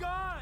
God!